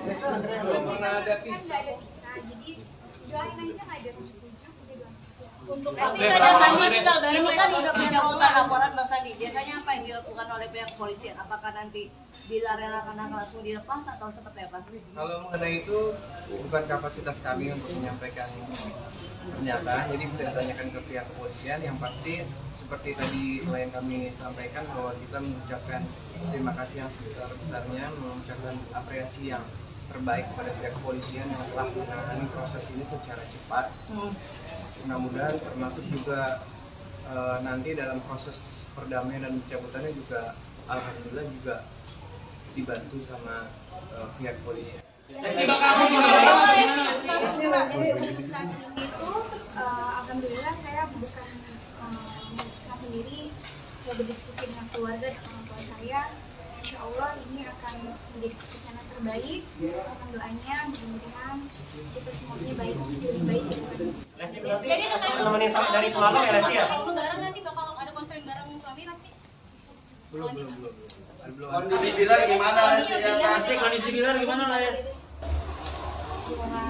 belum pernah ada pisah nggak ada pisah jadi doain aja nggak ada Untuk Pak. ada Oke. tinggal Ini kan udah bisa pencabutan laporan Bang Sandi. Biasanya apa yang dilakukan oleh pihak kepolisian? Apakah nanti bila relakan anak langsung dilepas atau seperti apa? Kalau mengenai itu bukan kapasitas kami untuk menyampaikan pernyataan, jadi bisa ditanyakan ke pihak kepolisian. Yang pasti seperti tadi klien kami sampaikan bahwa kita mengucapkan terima kasih yang sebesar-besarnya, mengucapkan apresiasi yang terbaik kepada pihak kepolisian yang telah menangani proses ini secara cepat. Mudah-mudahan termasuk juga eh, nanti dalam proses perdamaian dan pencabutannya juga alhamdulillah juga dibantu sama eh, pihak kepolisian. Dari keputusan itu alhamdulillah saya bukan eh, memutuskan sendiri saya berdiskusi dengan keluarga dan orang tua saya Insya Allah ini akan menjadi keputusan yang terbaik mohon doanya mudah-mudahan kita semuanya baik lebih baik. Jadi teman-teman yang sampai dari semalam ya Lesti ya? Nanti bakal ada konseling bareng suami pasti. Belum, belum, belum. belum. Kondisi Bilar gimana Lesti? Ya, kondisi Bilar gimana Les? Hubungan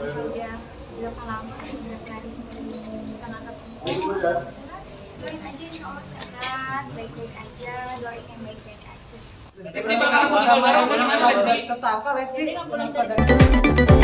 udah berapa lama berapa hari kita nggak ketemu doain aja insya Allah sehat baik-baik aja doain yang baik-baik aja Lesti bakal bareng sama Lesti. Jadi nggak pulang dari